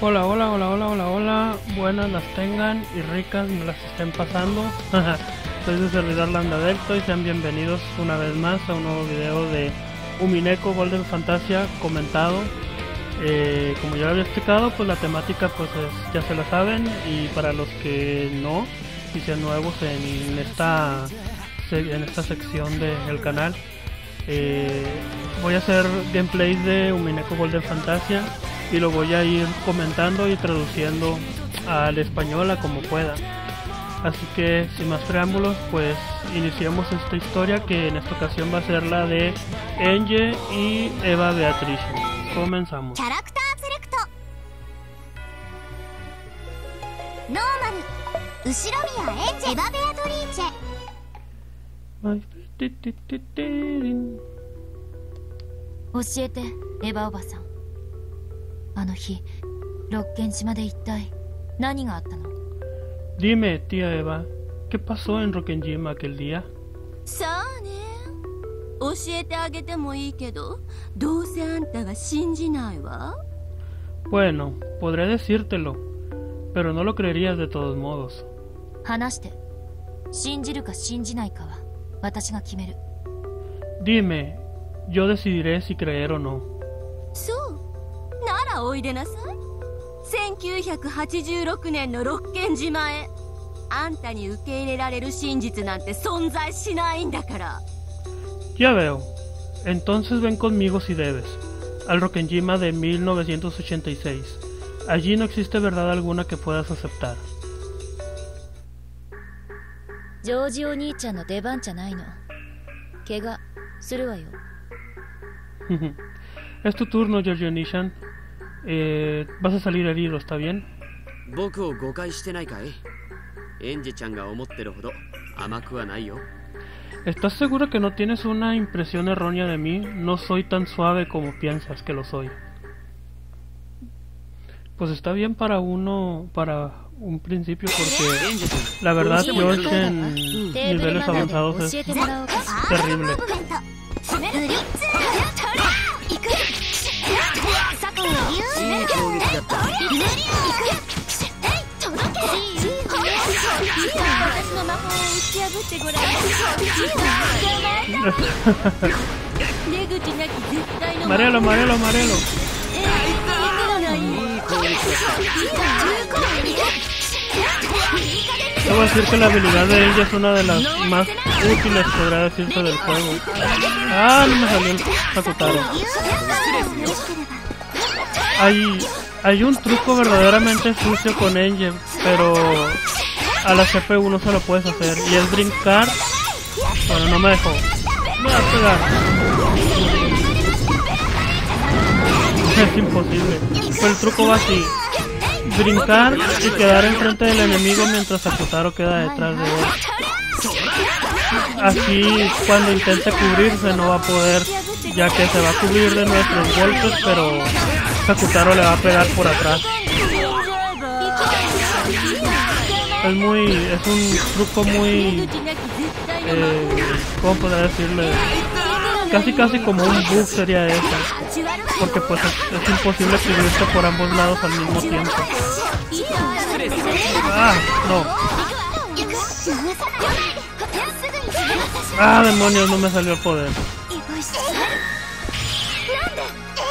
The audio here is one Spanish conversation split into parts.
Hola, hola, hola, hola, hola, hola. Buenas las tengan y ricas me las estén pasando. Soy su servidor Landa Delto y sean bienvenidos una vez más a un nuevo video de Umineko Golden Fantasia comentado. Eh, como ya había explicado, pues la temática pues es- ya se la saben y para los que no y sean nuevos en esta en esta sección del canal eh, voy a hacer gameplays de Umineko Golden Fantasia y lo voy a ir comentando y traduciendo al español a como pueda. Así que sin más preámbulos, pues iniciamos esta historia que en esta ocasión va a ser la de Enge y Eva Beatrice. Comenzamos. ノーマル後ろ宮エンジェエヴァ・ベアトリーチェ教えてエヴァおばさんあの日六軒島で一体何があったの Dime, tía Eva, ¿qué pasó en Rockenjima aquel día? さあね教えてあげてもいいけどどうせあんたが信じないわ Bueno, podré decírtelo, pero no lo creerías de todos modos. 話して信じるか信じないかは私が決める Dime, yo decidiré si creer o no. そうならおいでなさい1986年の六軒島へあんたに受け入れられる真実なんて存在しないんだから Ya veo. Entonces ven conmigo si debes. Al Rockenjima de 1986. Allí no existe verdad alguna que puedas aceptar. ジョージお兄ちゃんの出番じゃないの怪我するわよ es tu turno, Giorgio Nishan. Eh, vas a salir herido, ¿está bien? 僕を誤解してないかいエンジェちゃんが思ってるほど甘くはないよ ¿Estás seguro que no tienes una impresión errónea de mí? No soy tan suave como piensas que lo soy. Pues está bien para uno, para un principio, エ porque ンジェち la verdad どうしてもやる George の en テーブル niveles マナー avanzados で教え es てもらおうかしら terrible. Marelo, marelo, marelo. Debo decir que la habilidad de ella es una de las más útiles, podrá decirse, del juego. Ah, no me salió el Sakutaro. Hay, hay un truco verdaderamente sucio con Angel, pero a la CPU no se lo puedes hacer. Y es brincar. Bueno, no me dejó. Me va a pegar. Es imposible. Pero el truco va así. Brincar y quedar enfrente del enemigo mientras Sakutaro queda detrás de él. Así cuando intente cubrirse no va a poder, ya que se va a cubrir de nuestros golpes, pero Sakutaro le va a pegar por atrás. Es muy. es un truco muy. Eh, ¿Cómo podría decirle? Casi casi como un bug sería eso. Porque pues es, es imposible cubrirse por ambos lados al mismo tiempo. Ah, no. Ah, demonios, no me salió el poder.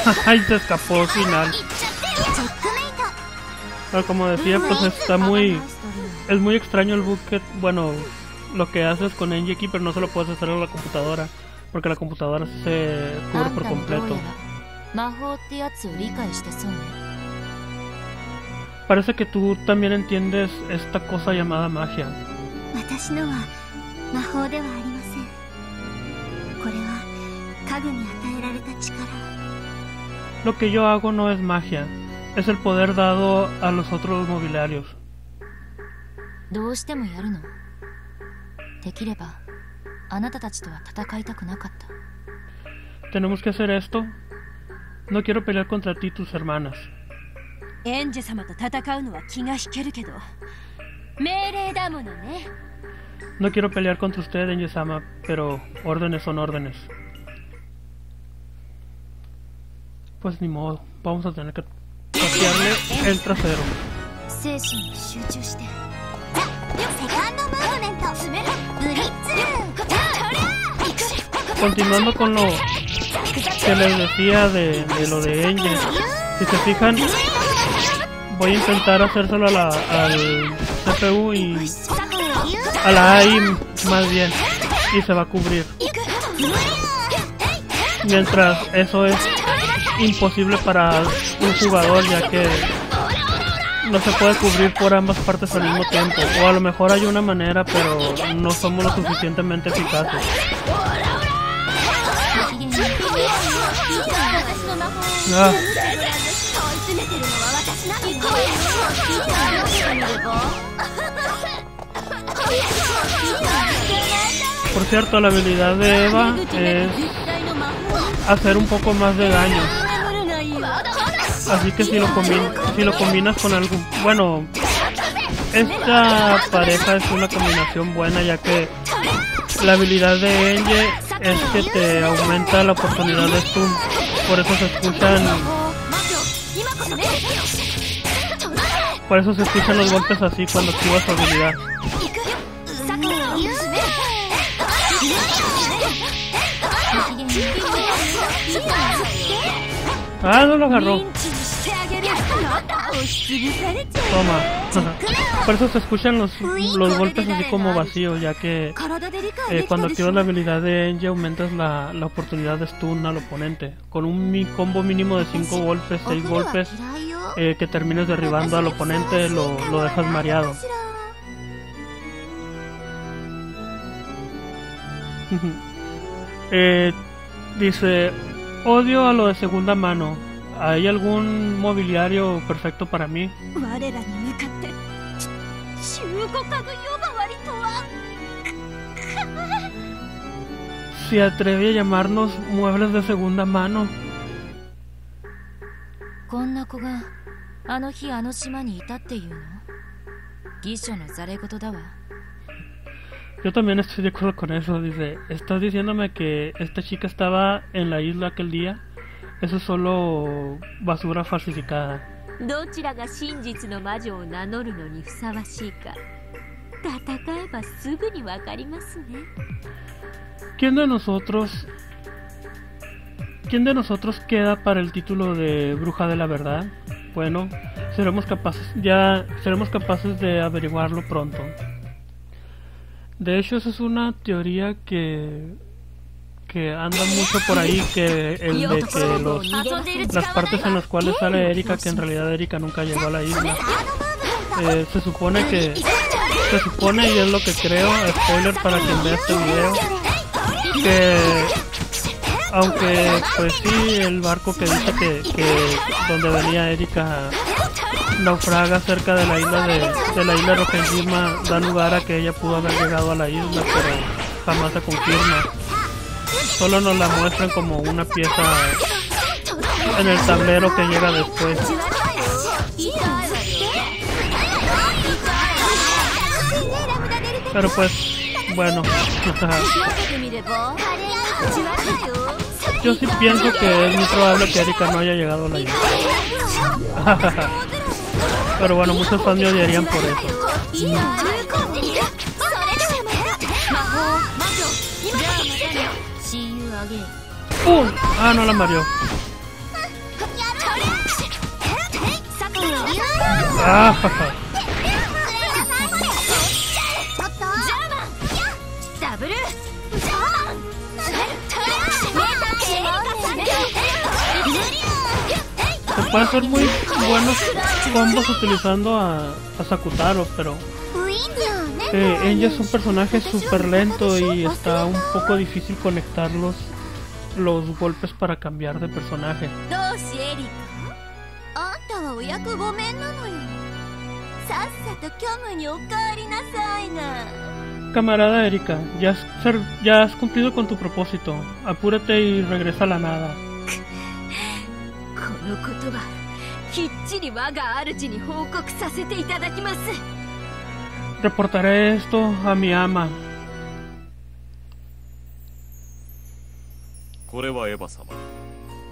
Ay, se escapó al final. Pero como decía, pues está muy... Es muy extraño el bug. Bueno, lo que haces con NGK, pero no se lo puedes hacer a la computadora. Porque la computadora se cubre por completo. Parece que tú también entiendes esta cosa llamada magia. Lo que yo hago no es magia, es el poder dado a los otros mobiliarios. どうしてもやるのできればあなたたちとは戦いたくなかった ¿Tenemos que hacer esto? No quiero pelear contra ti y tus hermanas. エンジェ様と戦うのは気が引けるけど命令だものね No quiero pelear contra usted, Enjesama, pero órdenes son órdenes. pues ni modo, vamos a tener que patearle el trasero. Continuando con lo que les decía de, lo de Angel, si se fijan, voy a intentar hacérselo a la, al CPU y a la AI más bien y se va a cubrir. Mientras eso es imposible para un jugador ya que no se puede cubrir por ambas partes al mismo tiempo. O a lo mejor hay una manera, pero no somos lo suficientemente eficaces. Ah. Por cierto, la habilidad de Eva es hacer un poco más de daño. Así que si lo, combina, si lo combinas con algo... Bueno, esta pareja es una combinación buena ya que la habilidad de Enge es que te aumenta la oportunidad de stun. Por eso se escuchan... Por eso se escuchan los golpes así cuando activas su habilidad. Ah, no lo agarró. Toma. Por eso se escuchan los, los golpes así como vacíos, ya que eh, cuando activas la habilidad de Enji aumentas la, la, oportunidad de stun al oponente. Con un mi combo mínimo de 5 golpes, 6 golpes, eh, que termines derribando al oponente, lo, lo dejas mareado. Eh, dice, odio a lo de segunda mano. ¿Hay algún mobiliario perfecto para mí? Se atreve a llamarnos muebles de segunda mano. Yo también estoy de acuerdo con eso. Dice, ¿estás diciéndome que esta chica estaba en la isla aquel día? Eso es solo basura falsificada. どちらが真実の魔女を名乗るのにふさわしいか戦えばすぐにわかりますね ¿Quién de nosotros... ¿Quién de nosotros queda para el título de Bruja de la Verdad? Bueno, seremos capaces, ya seremos capaces de averiguarlo pronto. De hecho, esa es una teoría que que anda mucho por ahí, que el de que los, las partes en las cuales sale Erika, que en realidad Erika nunca llegó a la isla, eh, se supone que se supone y es lo que creo, spoiler para quien vea este video, que aunque pues sí el barco que dice que, que donde venía Erika naufraga cerca de la isla de, de la isla Rokkenjima da lugar a que ella pudo haber llegado a la isla pero jamás se confirma Solo nos la muestran como una pieza en el tablero que llega después. Pero pues, bueno. Yo sí pienso que es muy probable que Erika no haya llegado a la llave. Pero bueno, muchos fans me odiarían por eso. Ah, no la mareó. Se pueden hacer muy buenos combos utilizando a, a Sakutaro, pero eh, ella es un personaje súper lento y está un poco difícil conectar los, los golpes para cambiar de personaje. どうしエリカあんたはお役御免なのよさっさと虚無にお帰りなさいな Camarada Erika, ya has, ser- ya has cumplido con tu propósito. Apúrate y regresa a la nada. このことはきっちり我が主に報告させていただきます Reportaré esto a mi ama. これはエヴァ様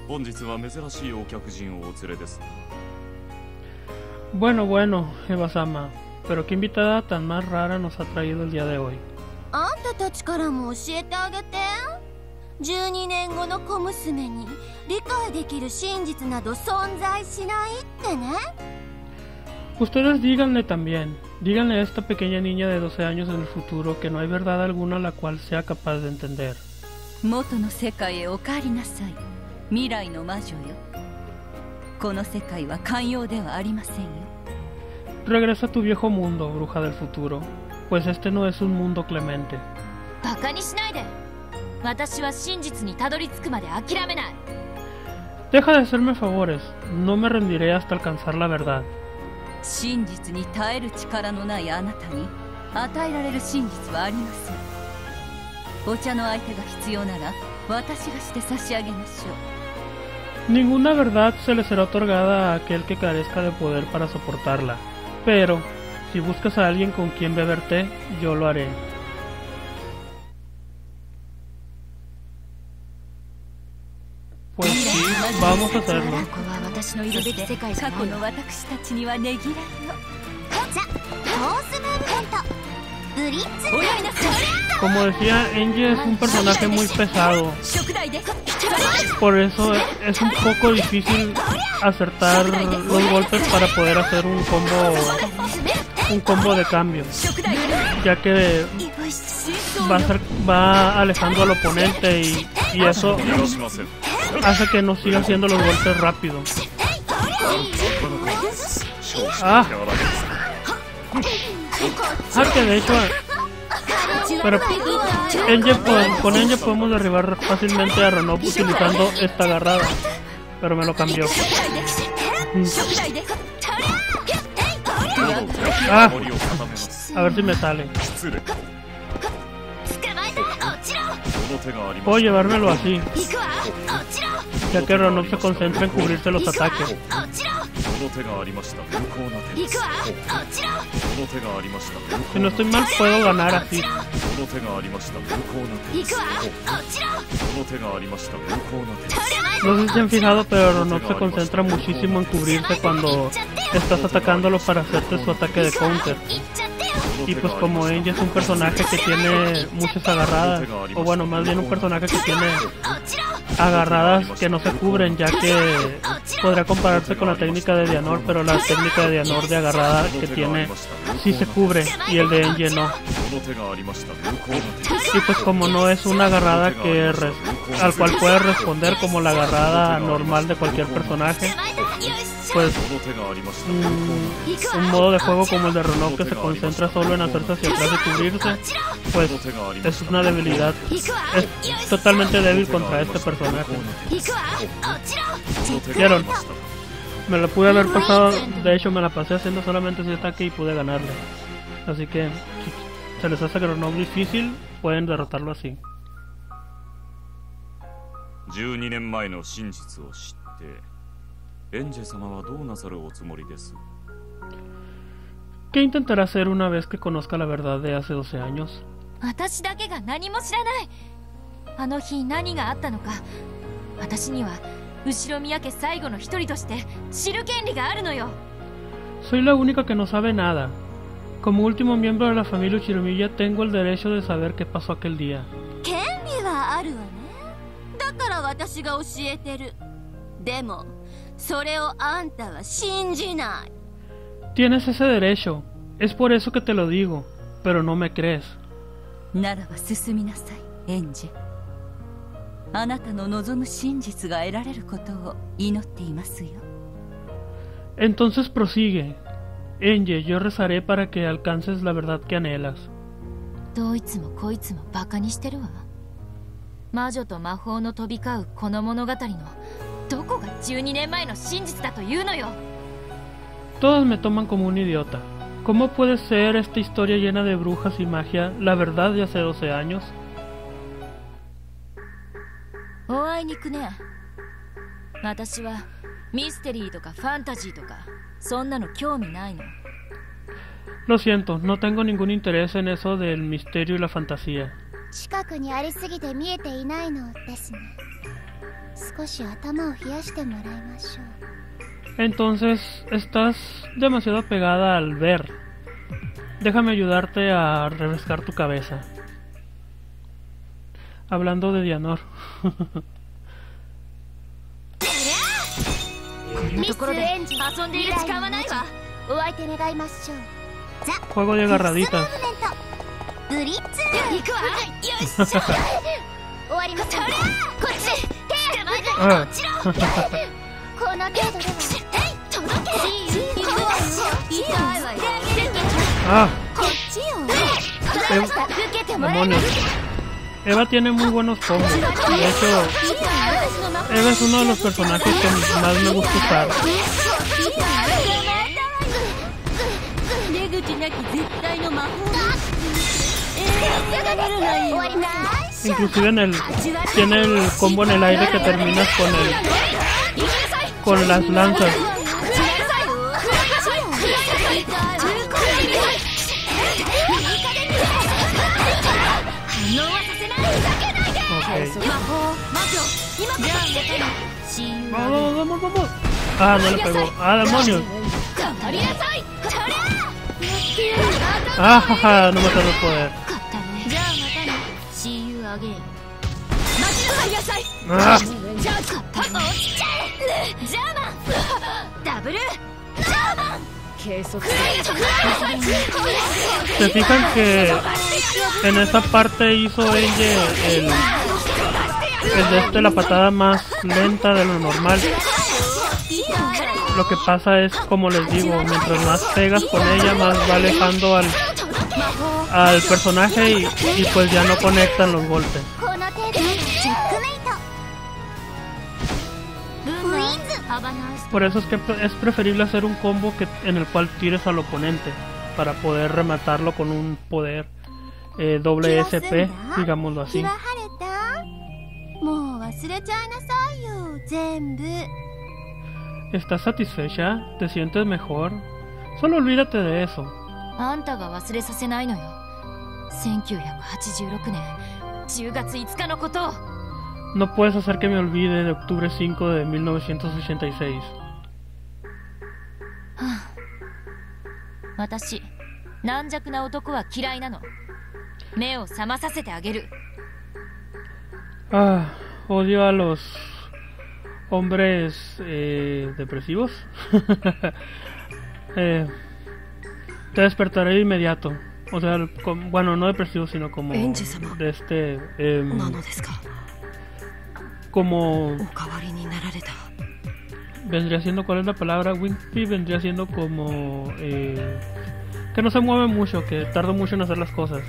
本日は珍しいお客人をお連れです Bueno, bueno, Eva-sama, pero qué invitada tan más rara nos ha traído el día de hoy. あんたたちからも教えてあげて12年後の小娘に理解できる真実など存在しないってね Ustedes díganle también, Díganle a esta pequeña niña de 12 años en el futuro que no hay verdad alguna la cual sea capaz de entender. Regresa a tu viejo mundo, bruja del futuro, pues este no es un mundo clemente. Deja de hacerme favores, no me rendiré hasta alcanzar la verdad. 真実に耐える力のないあなたに与えられる真実はありませんお茶の相手が必要なら私がして差し上げましょう Ninguna verdad se le será otorgada a aquel que carezca de poder para soportarla. Pero, si buscas a alguien con quien beber té, yo lo haré. Pues sí, vamos a hacerlo. ここは私のいるべき世界過去の私たちにはねぎらいをザ・フォースムーブメントブリッツおやりなさい Como decía, Angie es un personaje muy pesado. 食台で Por eso es un poco difícil acertar los golpes para poder hacer un combo un combo de cambio, 食台で ya que va, a ser- va alejando al oponente y, y eso hace que no siga haciendo los golpes rápido. Ah. Ah, que de hecho... Pero Angel, con Angel podemos derribar fácilmente a Renob utilizando esta agarrada. Pero me lo cambió. Ah, a ver si me sale. Puedo llevármelo así ya que Ron no se concentra en cubrirse los ataques. Si no estoy mal, puedo ganar así. No sé si se han fijado, pero Ronok se concentra muchísimo en cubrirse cuando estás atacándolo para hacerte su ataque de counter. Y pues como Enge es un personaje que tiene muchas agarradas, o bueno, más bien un personaje que tiene agarradas que no se cubren, ya que podría compararse con la técnica de Dianor, pero la técnica de Dianor de agarrada que tiene sí se cubre y el de Angel no. Y pues como no es una agarrada que al cual puedes responder como la agarrada normal de cualquier personaje, pues mm, un modo de juego como el de Renault que se concentra solo en hacerse hacia atrás y cubrirse, pues es una debilidad. Es totalmente débil contra este personaje. 行くわ落ちろ ¿Vieron? Me lo pude haber pasado, de hecho me la pasé haciendo solamente ese ataque y pude ganarle. Así que si se les hace Grenoble difícil, pueden derrotarlo así. 12年前の真実を知って エンジェ様はどうなさるおつもりです ¿Qué intentará hacer una vez que conozca la verdad de hace 12 años? 私だけが何も知らないあの日何があったのか私には後ろ宮家最後の一人として知る権利があるのよ Soy la única que no sabe nada. Como último miembro de la familia Uchiromilla tengo el derecho de saber qué pasó aquel día. 権利はあるわねだから私が教えてるでも それをあんたは信じない Tienes ese derecho. Es por eso que te lo digo. Pero no me crees. ならば進みなさいエンジェあなたの望む真実が得られることを祈っていますよ Entonces prosigue. Enge, yo rezaré para que alcances la verdad que anhelas. どいつもこいつもバカにしてるわ魔女と魔法の飛び交うこの物語のどこが12年前の真実だというのよ Todos me toman como un idiota. ¿Cómo puede ser esta historia llena de brujas y magia la verdad de hace 12 años? おあいにくね私はミステリーとかファンタジーとかそんなの興味ないの Lo siento, no tengo ningún interés en eso del misterio y la fantasía. 近くにありすぎて見えていないのですね Entonces estás demasiado pegada al ver. Déjame ayudarte a refrescar tu cabeza. Hablando de Dianor. こんなところで遊んでいる時間はないわお相手願いましょう Juego de agarraditas. ムーブメントブリッツ行くわよっしゃ終わりましたこっち Ah. Demonios. Eva tiene muy buenos combos. De hecho, Eva es uno de los personajes que más me gusta usar inclusive en el tiene el combo en el aire que terminas con el con las lanzas. Okay. Ah, vamos vamos vamos. Ah no le pegó. Ah demonios. Ah jaja no me mataron el poder se fijan que en esa parte hizo Enge el, el de este la patada más lenta de lo normal. Lo que pasa es, como les digo, mientras más pegas con ella, más va alejando al, al personaje y, pues ya no conectan los golpes. Por eso es que es preferible hacer un combo que, en el cual tires al oponente para poder rematarlo con un poder eh, doble SP, digámoslo así. ¿Estás satisfecha? ¿Te sientes mejor? Solo olvídate de eso. 1986年10月5日のことを No puedes hacer que me olvide de octubre 5 de 1986. 私軟弱な男は嫌いなの目を覚まさせてあげる Ah, odio a los hombres eh, depresivos. Eh, te despertaré de inmediato. O sea, con, bueno, no depresivo, sino como de este... Em, como... Vendría siendo, ¿cuál es la palabra? Winky vendría siendo como... Eh, que no se mueve mucho, que tarda mucho en hacer las cosas.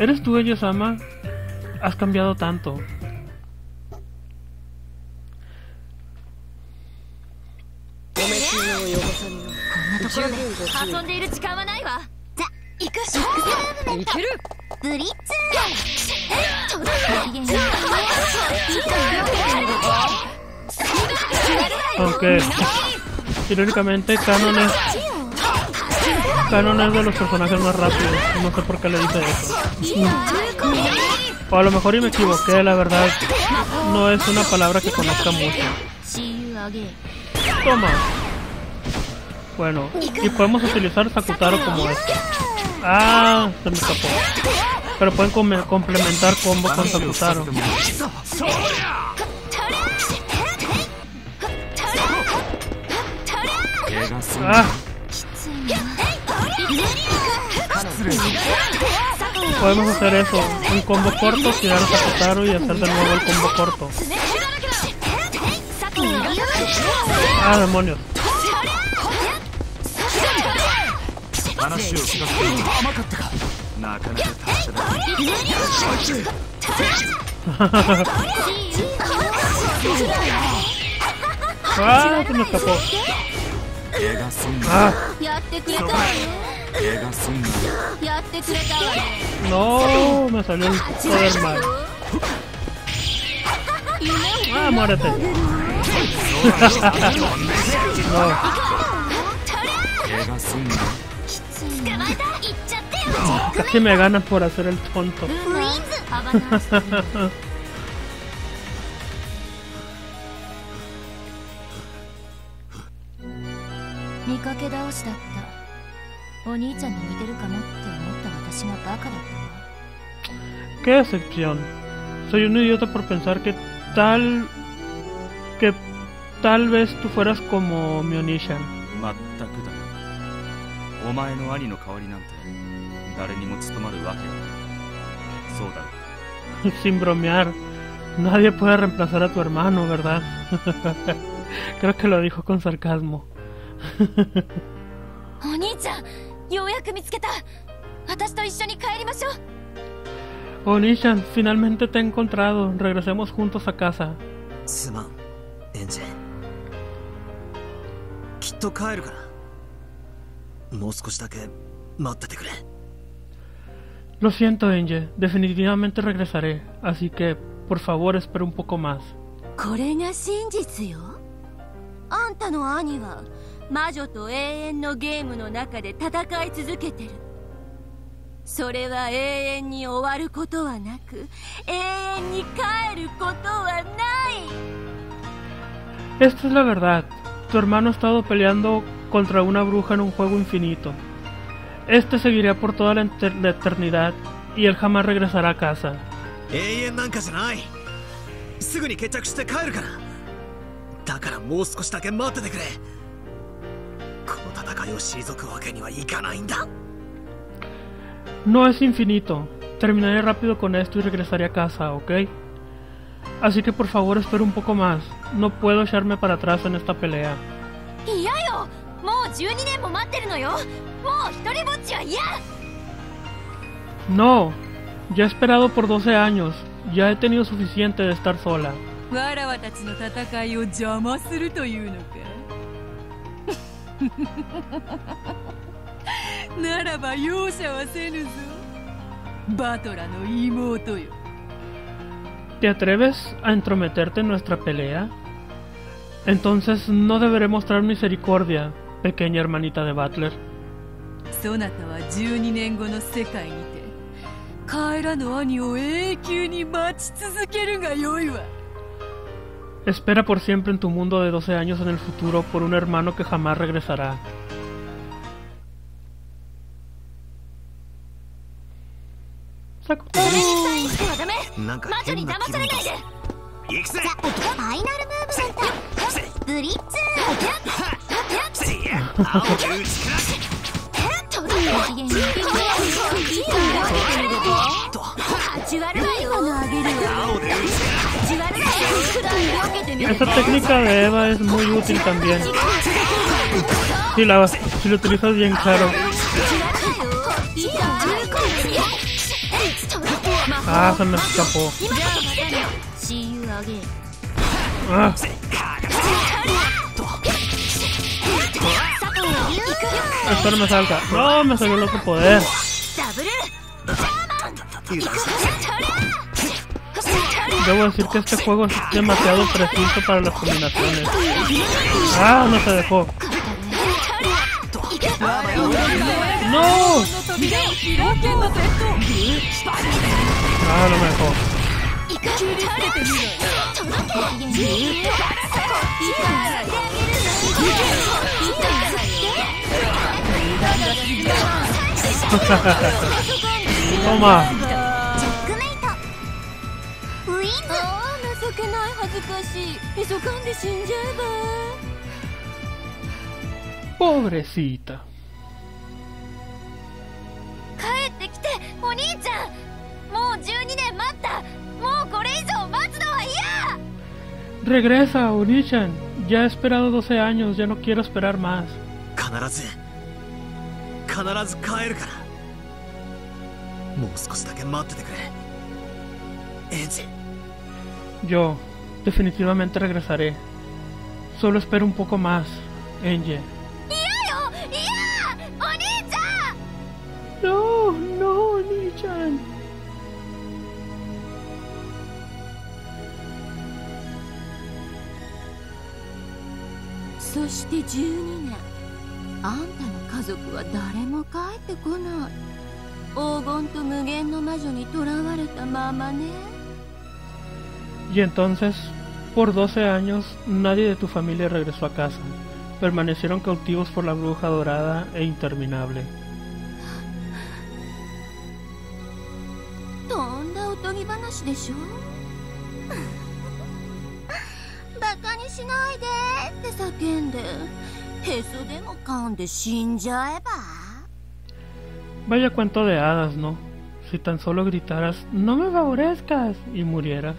¿Eres tú, Yosama? Has cambiado tanto. お召しのよこさんのこんなところで遊んでいる時間はないわじゃ行くしいけるブリッツごきげんよう Aunque irónicamente Canon es Canon es de los personajes más rápidos. No sé por qué le dice eso. O a lo mejor y me equivoqué, la verdad. No es una palabra que conozca mucho. See you again Toma. Bueno, y podemos utilizar Sakutaro como este. Ah, se me escapó. Pero pueden complementar combo con Sakutaro. Ah, podemos hacer eso. Un combo corto, tirar a Sakutaro y hacer de nuevo el combo corto. Ah, demonios. 話を聞かせてかったかなかなか達者だ Ah, すんな Ah, やってくれたわね映画すんなやってくれたわね no, me salió el poder mal. Ah, muérete. no, 映画すんな Casi me ganas por hacer el tonto. Qué decepción. Soy un idiota por pensar que tal que tal vez tú fueras como mi Onishan. 誰にも務まるわけがないそうだろ Sin bromear. Nadie puede reemplazar a tu hermano, ¿verdad? Creo que lo dijo con sarcasmo. お兄ちゃんようやく見つけた私と一緒に帰りましょう Onishan, finalmente te he encontrado. Regresemos juntos a casa. Lo siento, Enge. Definitivamente regresaré. Así que, por favor, espera un poco más. これが真実よあんたの兄は魔女と永遠のゲームの中で戦い続けてるそれは永遠に終わることはなく永遠に帰ることはない Esta es la verdad. Tu hermano ha estado peleando contra una bruja en un juego infinito. Este seguirá por toda la, eternidad y él jamás regresará a casa. No es infinito. Terminaré rápido con esto y regresaré a casa, ¿ok? Así que por favor espero un poco más. No puedo echarme para atrás en esta pelea. 嫌よもう12年も待ってるのよもう一人ぼっちは嫌 No. Ya he esperado por 12 años. Ya he tenido suficiente de estar sola. わらわたちの戦いを邪魔するというのかならば容赦はせぬぞバトラの妹よ ¿Te atreves a entrometerte en nuestra pelea? Entonces no deberé mostrar misericordia, pequeña hermanita de Butler. Espera por siempre en tu mundo de 12 años en el futuro por un hermano que jamás regresará. Esa técnica de Eva es muy útil también. Si la, si lo utilizas bien claro. Ah, se me escapó. Ah. Espero me salga. No, me salió loco poder. Debo decir que este juego es demasiado preciso para las combinaciones. Ah, no se dejó. ¡No! Ah, no me dejó. Toma. Pobrecita. Regresa, Onichan. Ya he esperado 12 años, ya no quiero esperar más. 必ず必ず帰るからもう少しだけ待っててくれエンジ Yo definitivamente regresaré. Solo espero un poco más, Enje. 嫌よ嫌お兄ちゃん No, no, して12年あんたの 家族は誰も帰ってこない黄金と無限の魔女に囚われたままね Y entonces, por 12 años, nadie de tu familia regresó a casa. permanecieron cautivos por la bruja dorada e interminable. とんだおとぎ話でしょバカにしないでって叫んで Eso de de Vaya cuento de hadas, ¿no? Si tan solo gritaras, no me favorezcas, y murieras.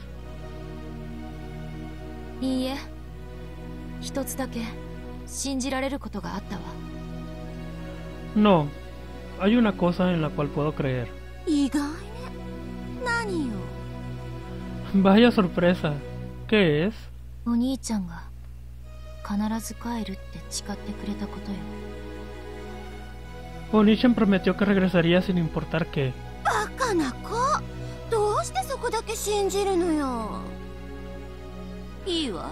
No, hay una cosa en la cual puedo creer. Vaya sorpresa, ¿qué es? 必ず帰るって誓ってくれたことよ Onishan prometió que regresaría sin importar qué. バカな子どうしてそこだけ信じるのよいいわ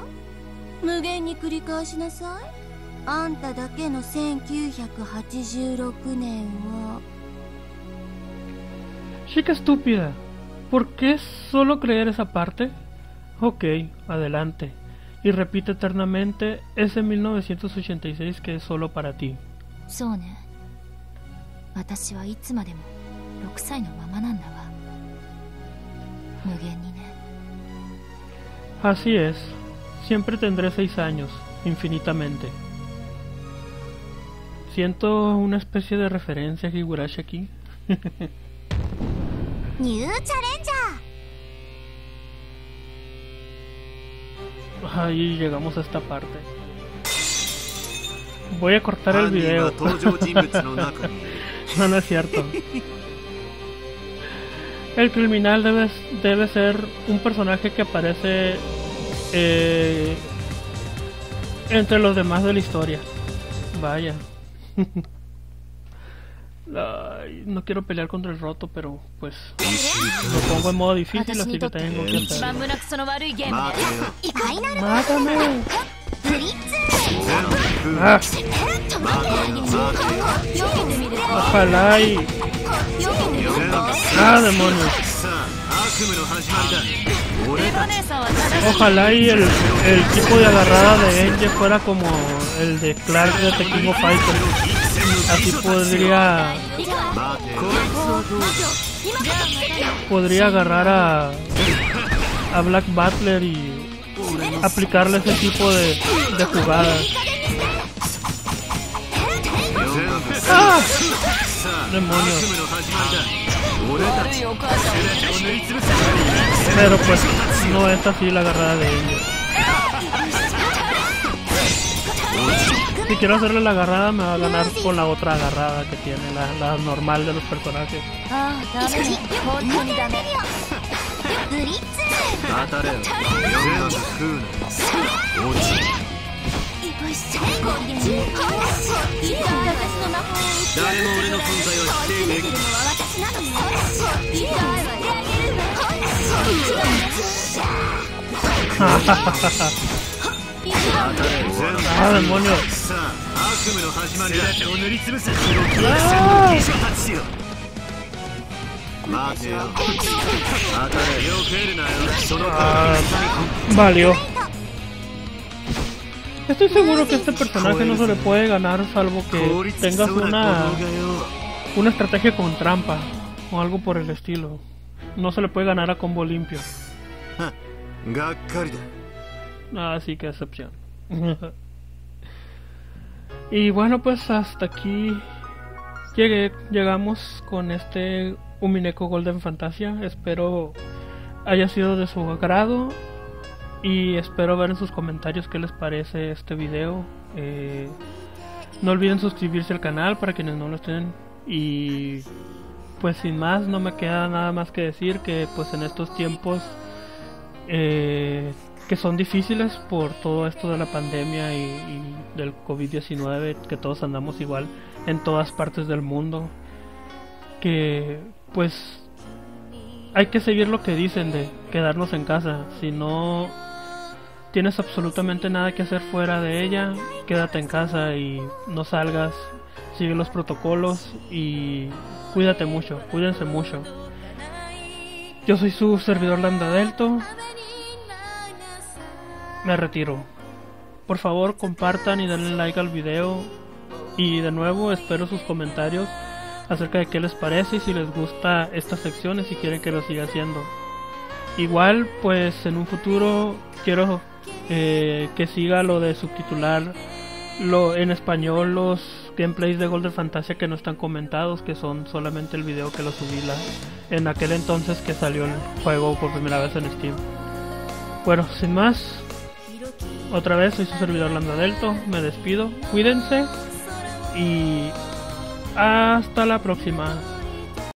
無限に繰り返しなさいあんただけの1986年は Chica estúpida, ¿por qué solo creer esa parte? Ok, adelante. y repite eternamente ese 1986 que es solo para ti. Así es, siempre tendré seis años, infinitamente. Siento una especie de referencia a Higurashi aquí. Ahí llegamos a esta parte. Voy a cortar el video. no, no es cierto. El criminal debe, debe ser un personaje que aparece eh, entre los demás de la historia. Vaya. Ay, no quiero pelear contra el roto, pero pues lo pongo en modo difícil, así que tengo que ¡Mátame! Ah. Ojalá y... ¡Ah, demonios! Ojalá y el, el tipo de agarrada de Enge fuera como el de Clark de The King of Fighters. Así podría... Podría agarrar a... A Black Butler y... Aplicarle ese tipo de, de jugadas. ¡Ah! ¡Demonios! Pero pues no es así la agarrada de ellos. Si quiero hacerle la agarrada me va a ganar con la otra agarrada que tiene, la, la normal de los personajes. ああダメ本当にダメブリッツ当たれよ全部食うな落ち誰も俺の存在を否定できない当たれよ全部 ¡Ah, demonios! さあ悪夢の始まりだ全てを塗りつぶせ ¡Ah! 一緒たちよ待てよ当たれよけるなよその Ah, valió. Estoy seguro que este personaje no se le puede ganar salvo 効 que 率 tengas そうな una, 鼓動がよ una estrategia con trampa o algo por el estilo. No se le puede ganar a combo limpio. がっかりだ Así que excepción. y bueno, pues hasta aquí llegué, llegamos con este Umineko Golden Fantasia. Espero haya sido de su agrado y espero ver en sus comentarios qué les parece este video. Eh, no olviden suscribirse al canal para quienes no lo estén y pues sin más no me queda nada más que decir que pues en estos tiempos eh, que son difíciles por todo esto de la pandemia y, del COVID-19, que todos andamos igual en todas partes del mundo, que pues hay que seguir lo que dicen de quedarnos en casa, si no tienes absolutamente nada que hacer fuera de ella, quédate en casa y no salgas, sigue los protocolos y cuídate mucho, cuídense mucho. Yo soy su servidor Landa Delto. Me retiro. por favor compartan y denle like al video. Y de nuevo espero sus comentarios acerca de qué les parece y si les gusta esta sección y si quieren que lo siga haciendo. Igual, pues en un futuro quiero eh, que siga lo de subtitular lo en español los gameplays de Golden Fantasia que no están comentados, que son solamente el video que lo subí la, en aquel entonces que salió el juego por primera vez en Steam. Bueno, sin más, otra vez soy su servidor Lando Delto, me despido, cuídense y hasta la próxima.